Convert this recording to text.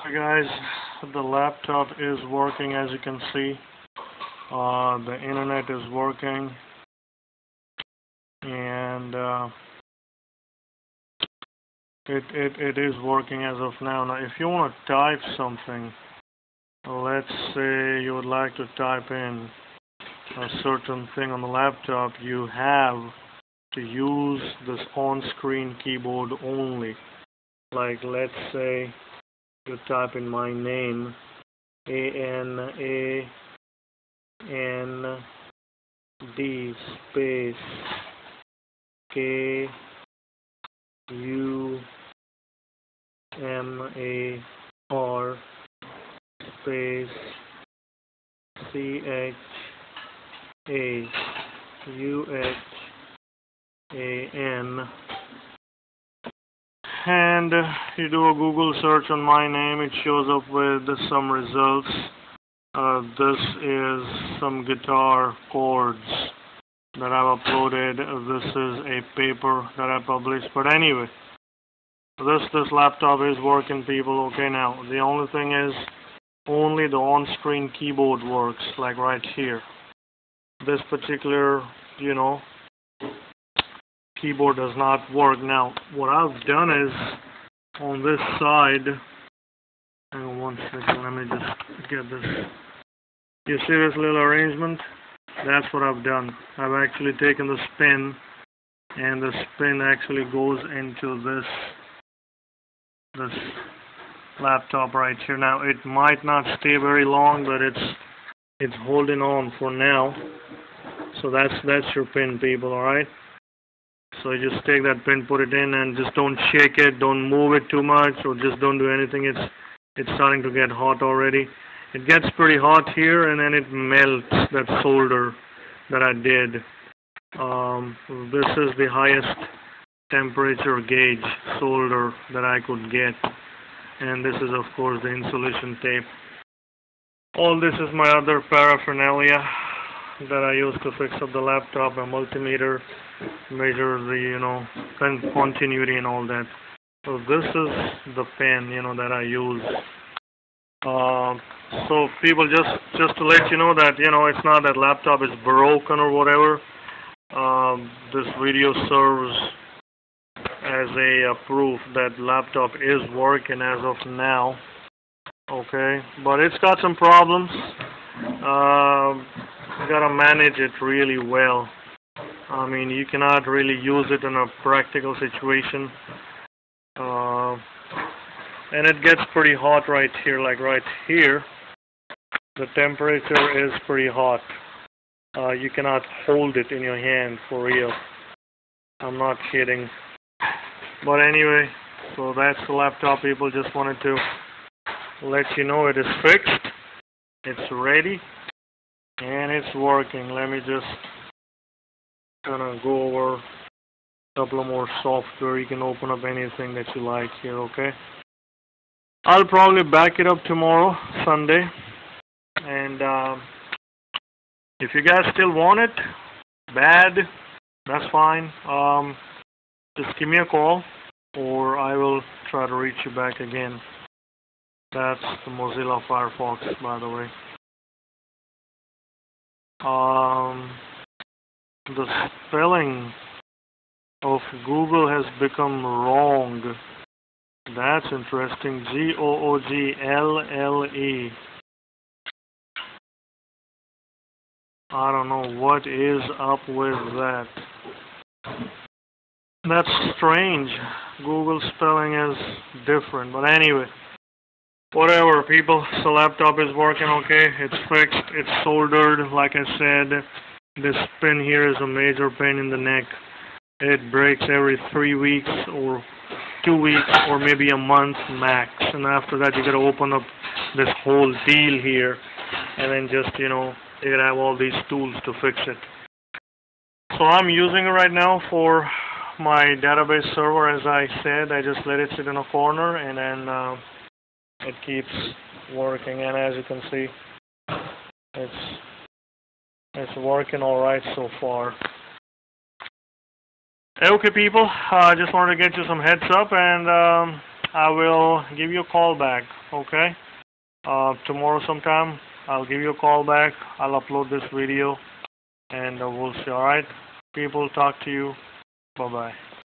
Hi guys, the laptop is working as you can see. Uh, the internet is working and uh, it, it, it is working as of now. Now if you want to type something, let's say you would like to type in a certain thing on the laptop, you have to use this on-screen keyboard only. Like let's say you type in my name A N A N D space K U M A R space C H A U H A N and you do a Google search on my name, it shows up with some results. Uh, this is some guitar chords that I've uploaded. This is a paper that I published. But anyway, this this laptop is working, people. Okay, now the only thing is only the on-screen keyboard works, like right here. This particular, you know, keyboard does not work. Now, what I've done is on this side, hang on one second, let me just get this. You see this little arrangement? That's what I've done. I've actually taken the spin and the spin actually goes into this this laptop right here. Now it might not stay very long, but it's it's holding on for now. So that's that's your pin, people. All right. So you just take that pin, put it in, and just don't shake it, don't move it too much, or just don't do anything. It's it's starting to get hot already. It gets pretty hot here, and then it melts that solder that I did. Um, this is the highest temperature gauge solder that I could get, and this is of course the insulation tape. All this is my other paraphernalia that I use to fix up the laptop, a multimeter, measure the, you know, continuity and all that. So this is the pen, you know, that I use. Uh, so people just, just to let you know that, you know, it's not that laptop is broken or whatever. Um, this video serves as a uh, proof that laptop is working as of now. Okay, but it's got some problems. Uh, you gotta manage it really well. I mean, you cannot really use it in a practical situation. Uh, and it gets pretty hot right here, like right here. The temperature is pretty hot. Uh, you cannot hold it in your hand for real. I'm not kidding. But anyway, so that's the laptop people just wanted to let you know it is fixed. It's ready and it's working. Let me just of go over a couple of more software. You can open up anything that you like here okay? I'll probably back it up tomorrow Sunday. And uh, if you guys still want it bad that's fine. Um, just give me a call or I will try to reach you back again. That's the Mozilla Firefox by the way um, the spelling of Google has become wrong. That's interesting. G O O G L L E. I don't know what is up with that. That's strange. Google spelling is different. But anyway. Whatever, people. The laptop is working okay. It's fixed. It's soldered. Like I said, this pin here is a major pain in the neck. It breaks every three weeks or two weeks or maybe a month max. And after that, you gotta open up this whole deal here, and then just you know, you gotta have all these tools to fix it. So I'm using it right now for my database server. As I said, I just let it sit in a corner, and then. Uh, it keeps working and as you can see it's it's working alright so far okay people I just wanted to get you some heads up and um, I will give you a call back okay? Uh, tomorrow sometime, I'll give you a call back. I'll upload this video, and uh, we'll see. All right, people, talk to you. Bye bye.